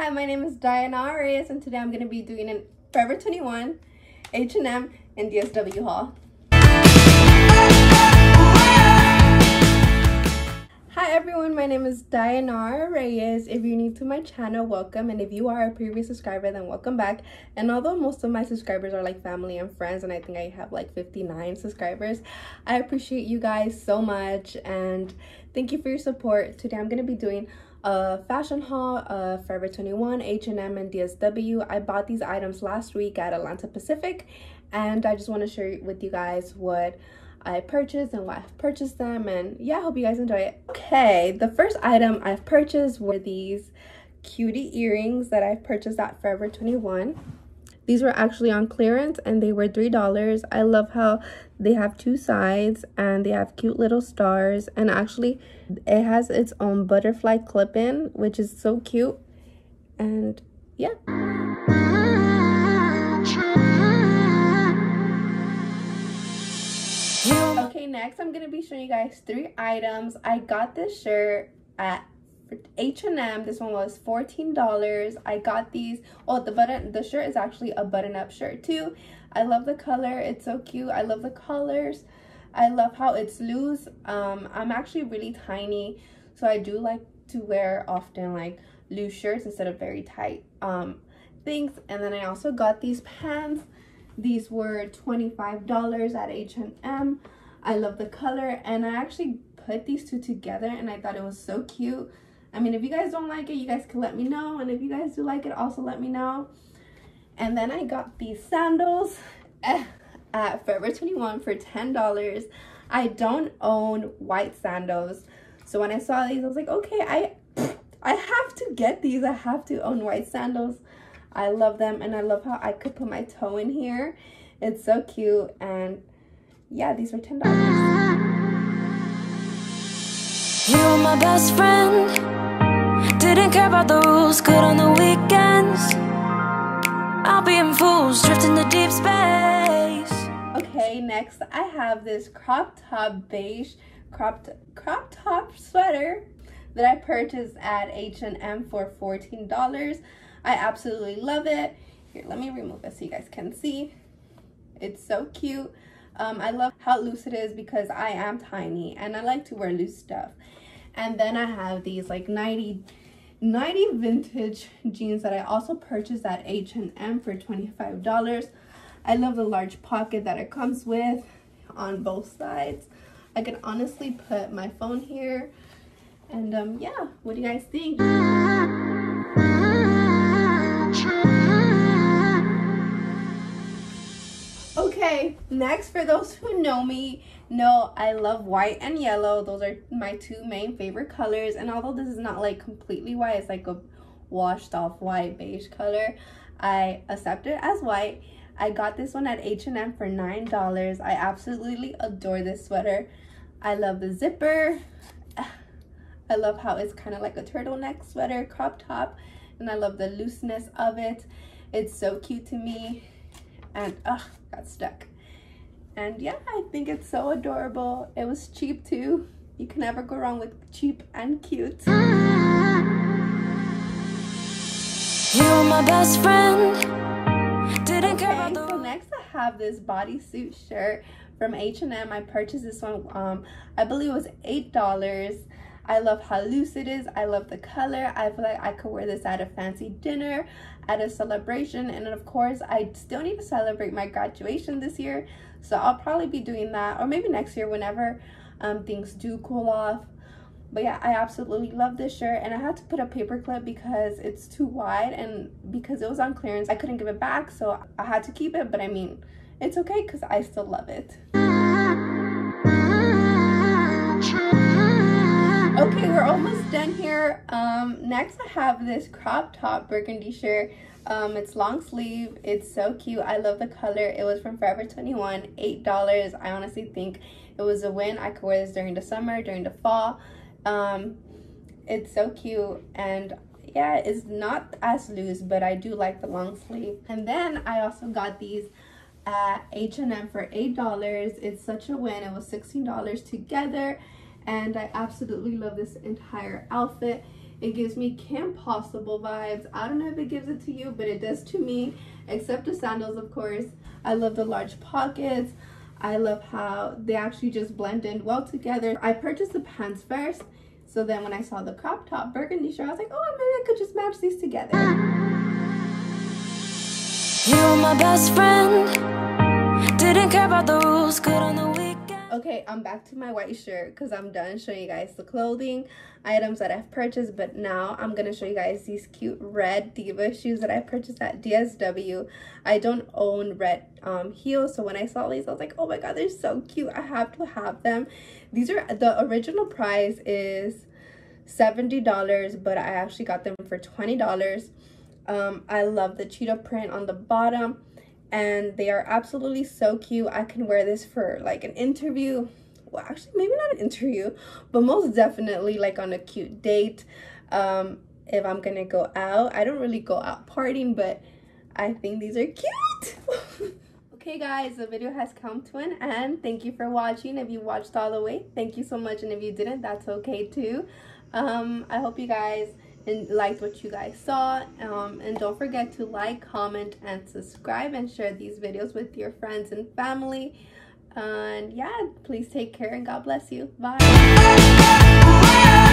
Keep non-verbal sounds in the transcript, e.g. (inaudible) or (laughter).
Hi, my name is Dayanara Reyes and today I'm going to be doing an Forever 21, H&M, and DSW haul. Hi everyone, my name is Dayanara Reyes. If you're new to my channel, welcome. And if you are a previous subscriber, then welcome back. And although most of my subscribers are like family and friends, and I think I have like 59 subscribers, I appreciate you guys so much. And thank you for your support. Today I'm going to be doing a fashion haul of Forever 21, H&M, and DSW. I bought these items last week at Atlantic Pacific. And I just want to share with you guys what I purchased and why I've purchased them and yeah I hope you guys enjoy it. Okay the first item I've purchased were these cutie earrings that I've purchased at Forever 21. These were actually on clearance and they were $3. I love how they have two sides and they have cute little stars and actually it has its own butterfly clip-in which is so cute and yeah. Okay next I'm gonna be showing you guys three items. I got this shirt at H&M. This one was $14. I got these. Oh, the button, the shirt is actually a button-up shirt too. I love the color. It's so cute. I love the colors. I love how it's loose. Um, I'm actually really tiny, so I do like to wear often like loose shirts instead of very tight um, things. And then I also got these pants. These were $25 at H&M. I love the color and I actually put these two together and I thought it was so cute. I mean, if you guys don't like it, you guys can let me know. And if you guys do like it, also let me know. And then I got these sandals eh, at Forever 21 for $10. I don't own white sandals. So when I saw these, I was like, okay, I, I have to get these. I have to own white sandals. I love them and I love how I could put my toe in here. It's so cute and yeah, these were $10. You were my best friend. Didn't care about the rules, good on the weekends. I'll be in fools, drifting to deep space. Okay, next I have this crop top beige crop, crop top sweater that I purchased at H&M for $14. I absolutely love it. Here, let me remove it so you guys can see. It's so cute. Um, I love how loose it is because I am tiny and I like to wear loose stuff. And then I have these like 90, 90 vintage jeans that I also purchased at H&M for $25. I love the large pocket that it comes with on both sides. I can honestly put my phone here. And um, yeah, what do you guys think? Okay, next for those who know me, know I love white and yellow. Those are my two main favorite colors. And although this is not like completely white, it's like a washed off white beige color. I accept it as white. I got this one at H&M for $9. I absolutely adore this sweater. I love the zipper. (sighs) I love how it's kind of like a turtleneck sweater, crop top. And I love the looseness of it. It's so cute to me and ugh, got stuck. And yeah, I think it's so adorable. It was cheap too. You can never go wrong with cheap and cute. You were my best friend. Didn't okay, about the so next I have this bodysuit shirt from H&M. I purchased this one, um, I believe it was $8. I love how loose it is. I love the color. I feel like I could wear this at a fancy dinner, at a celebration. And of course, I still need to celebrate my graduation this year. So I'll probably be doing that or maybe next year whenever um, things do cool off. But yeah, I absolutely love this shirt and I had to put a paper clip because it's too wide and because it was on clearance, I couldn't give it back. So I had to keep it, but I mean, it's okay because I still love it. Okay, we're almost done here. Um, next I have this crop top burgundy shirt. Um, it's long sleeve. It's so cute. I love the color. It was from Forever 21, $8. I honestly think it was a win. I could wear this during the summer, during the fall. Um, it's so cute and yeah, it's not as loose, but I do like the long sleeve. And then I also got these at H&M for $8. It's such a win. It was $16 together and I absolutely love this entire outfit. It gives me Kim Possible vibes. I don't know if it gives it to you, but it does to me, except the sandals, of course. I love the large pockets. I love how they actually just blend in well together. I purchased the pants first, so then when I saw the crop top burgundy shirt, I was like, oh, maybe I could just match these together. You're my best friend. Didn't care about the rules, good on the weekend. Okay, I'm back to my white shirt because I'm done showing you guys the clothing items that I've purchased. But now I'm going to show you guys these cute red Diva shoes that I purchased at DSW. I don't own red um, heels. So when I saw these, I was like, oh my god, they're so cute. I have to have them. These are, the original price is $70, but I actually got them for $20. Um, I love the cheetah print on the bottom and they are absolutely so cute. I can wear this for like an interview. Well, actually, maybe not an interview, but most definitely like on a cute date. Um, if I'm gonna go out, I don't really go out partying, but I think these are cute. (laughs) okay guys, the video has come to an end. Thank you for watching. If you watched all the way, thank you so much. And if you didn't, that's okay too. Um, I hope you guys and liked what you guys saw um, and don't forget to like comment and subscribe and share these videos with your friends and family. And yeah please take care and god bless you. Bye